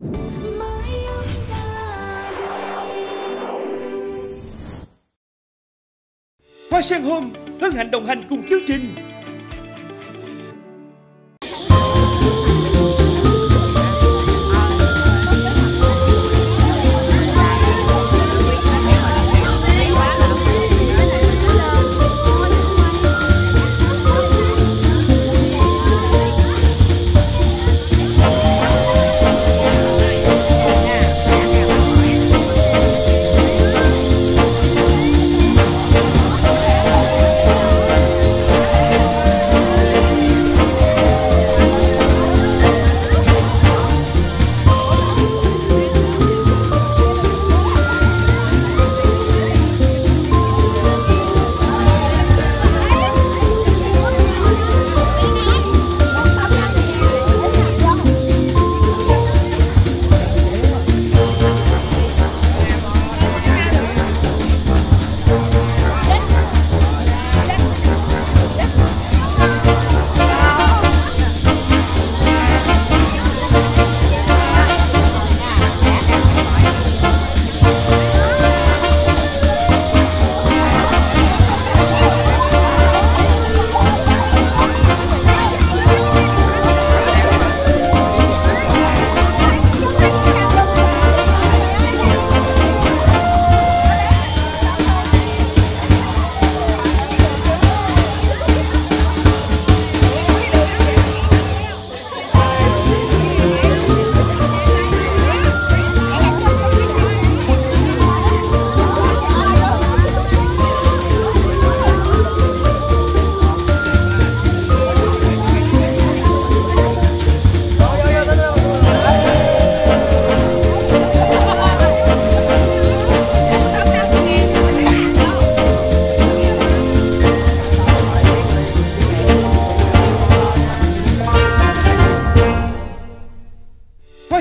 Hoa Sen Home hân hạnh đồng hành cùng chương trình.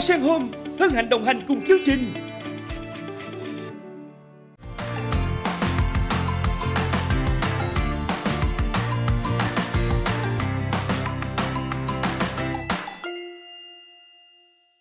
Sen Home hân hạnh đồng hành cùng chương trình.